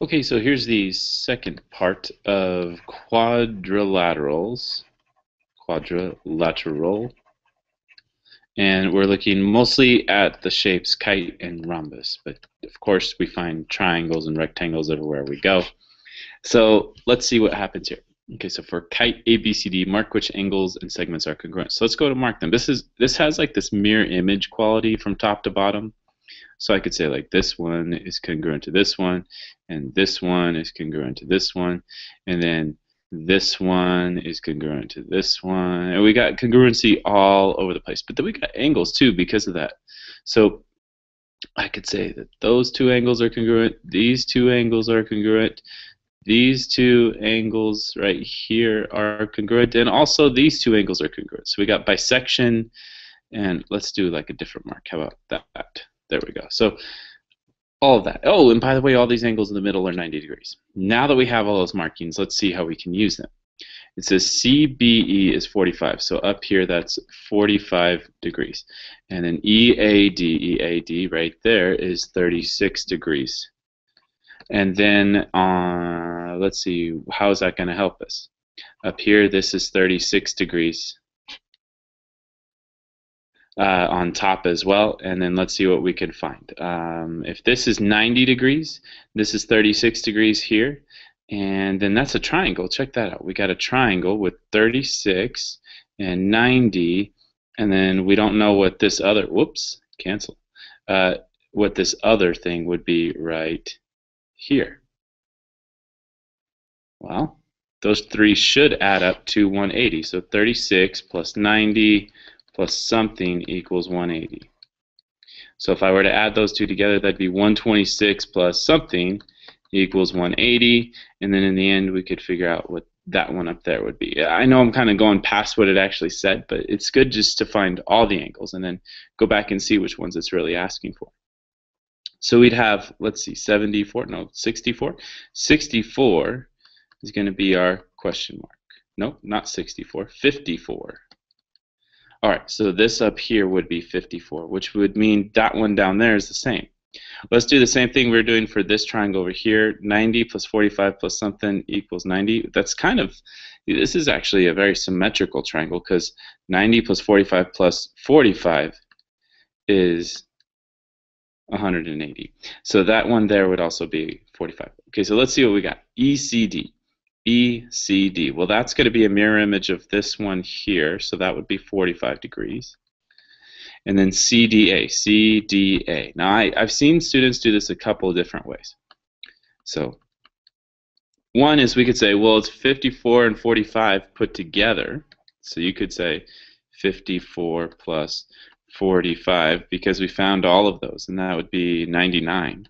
Okay, so here's the second part of quadrilaterals. Quadrilateral. And we're looking mostly at the shapes kite and rhombus, but of course we find triangles and rectangles everywhere we go. So let's see what happens here. Okay, so for kite ABCD, mark which angles and segments are congruent. So let's go to mark them. This is this has like this mirror image quality from top to bottom. So I could say like this one is congruent to this one, and this one is congruent to this one, and then this one is congruent to this one. And we got congruency all over the place. But then we got angles too because of that. So I could say that those two angles are congruent, these two angles are congruent, these two angles right here are congruent, and also these two angles are congruent. So we got bisection, and let's do like a different mark. How about that? There we go. So all of that. Oh, and by the way, all these angles in the middle are 90 degrees. Now that we have all those markings, let's see how we can use them. It says CBE is 45. So up here, that's 45 degrees. And then EAD, EAD right there is 36 degrees. And then, uh, let's see, how is that going to help us? Up here, this is 36 degrees uh, on top as well, and then let's see what we can find. Um, if this is 90 degrees, this is 36 degrees here, and then that's a triangle. Check that out. We got a triangle with 36 and 90, and then we don't know what this other, whoops, cancel, uh, what this other thing would be right here. Well, those three should add up to 180. So 36 plus 90 plus something equals 180. So if I were to add those two together, that'd be 126 plus something equals 180, and then in the end we could figure out what that one up there would be. I know I'm kind of going past what it actually said, but it's good just to find all the angles and then go back and see which ones it's really asking for. So we'd have, let's see, 74, no, 64. 64 is going to be our question mark. No, not 64, 54. All right, so this up here would be 54, which would mean that one down there is the same. Let's do the same thing we are doing for this triangle over here. 90 plus 45 plus something equals 90. That's kind of, this is actually a very symmetrical triangle because 90 plus 45 plus 45 is 180. So that one there would also be 45. Okay, so let's see what we got. ECD. ECD. Well, that's going to be a mirror image of this one here, so that would be 45 degrees. And then CDA, CDA. Now, I, I've seen students do this a couple of different ways. So, one is we could say, well, it's 54 and 45 put together. So you could say 54 plus 45 because we found all of those, and that would be 99.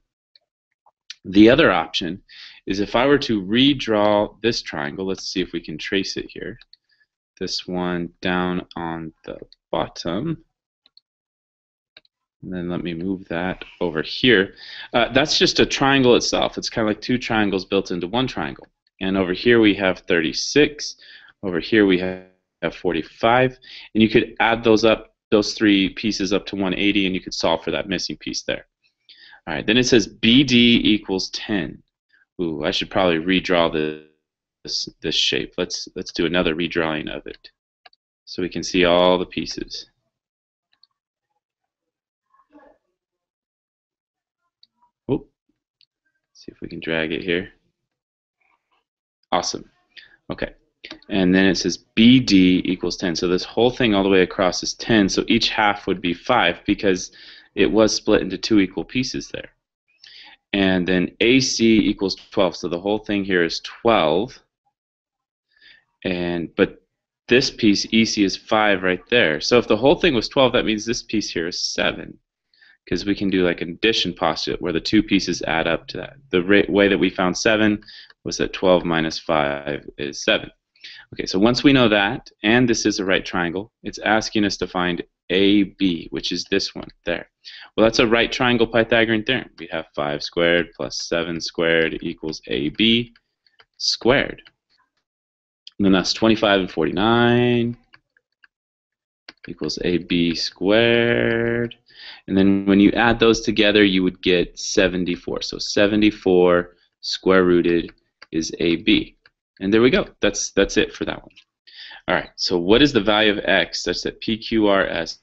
The other option is if I were to redraw this triangle, let's see if we can trace it here. This one down on the bottom. And then let me move that over here. Uh, that's just a triangle itself. It's kind of like two triangles built into one triangle. And over here we have 36. Over here we have 45. And you could add those up, those three pieces up to 180, and you could solve for that missing piece there. All right, then it says BD equals 10. Ooh, I should probably redraw this this shape. Let's let's do another redrawing of it, so we can see all the pieces. Oh, see if we can drag it here. Awesome. Okay. And then it says BD equals 10. So this whole thing all the way across is 10. So each half would be 5 because it was split into two equal pieces there and then AC equals 12. So the whole thing here is 12. And but this piece EC is 5 right there. So if the whole thing was 12, that means this piece here is 7. Because we can do like an addition postulate where the two pieces add up to that. The way that we found 7 was that 12 minus 5 is 7. Okay, so once we know that, and this is a right triangle, it's asking us to find AB, which is this one there. Well, that's a right triangle Pythagorean theorem. We have 5 squared plus 7 squared equals AB squared. And then that's 25 and 49 equals AB squared. And then when you add those together, you would get 74. So 74 square rooted is AB. And there we go. That's that's it for that one. All right. So what is the value of x such that PQRS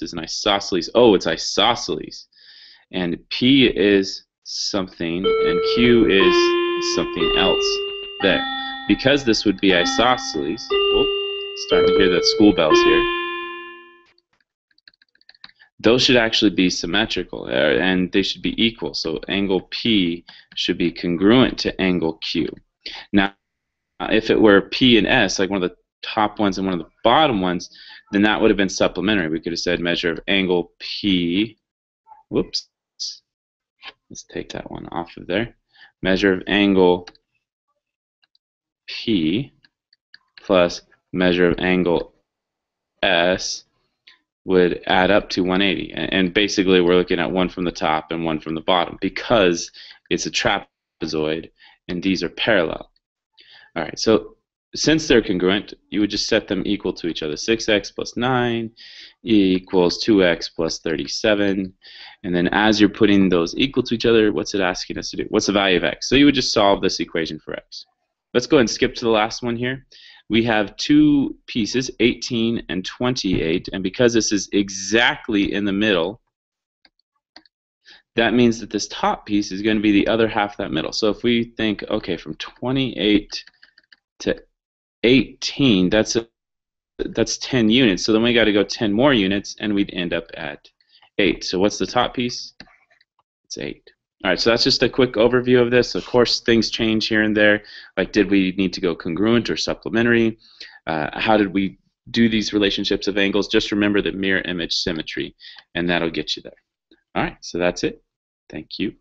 is an isosceles? Oh, it's isosceles. And P is something and Q is something else. That Because this would be isosceles. Oh, starting to hear the school bells here those should actually be symmetrical uh, and they should be equal. So angle P should be congruent to angle Q. Now, if it were P and S, like one of the top ones and one of the bottom ones, then that would have been supplementary. We could have said measure of angle P. Whoops. Let's take that one off of there. Measure of angle P plus measure of angle S would add up to 180. And basically, we're looking at one from the top and one from the bottom because it's a trapezoid and these are parallel. All right, so since they're congruent, you would just set them equal to each other. 6x plus 9 equals 2x plus 37. And then as you're putting those equal to each other, what's it asking us to do? What's the value of x? So you would just solve this equation for x. Let's go ahead and skip to the last one here we have two pieces, 18 and 28, and because this is exactly in the middle, that means that this top piece is going to be the other half of that middle. So if we think, okay, from 28 to 18, that's a, that's 10 units. So then we got to go 10 more units, and we'd end up at 8. So what's the top piece? It's 8. All right, so that's just a quick overview of this. Of course, things change here and there. Like, did we need to go congruent or supplementary? Uh, how did we do these relationships of angles? Just remember the mirror image symmetry, and that'll get you there. All right, so that's it. Thank you.